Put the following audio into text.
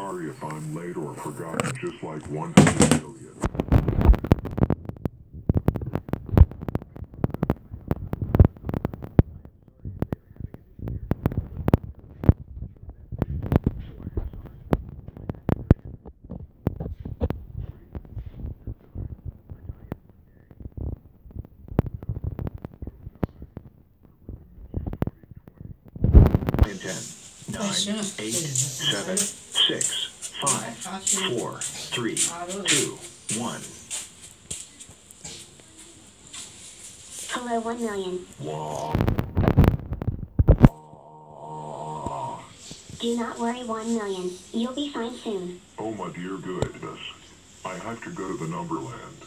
sorry if I'm late or forgotten, just like one in million. in ten, nine, eight, seven, six, five, four, three, two, one. Hello, 1 million. Do not worry, 1 million. You'll be fine soon. Oh my dear goodness. I have to go to the Numberland.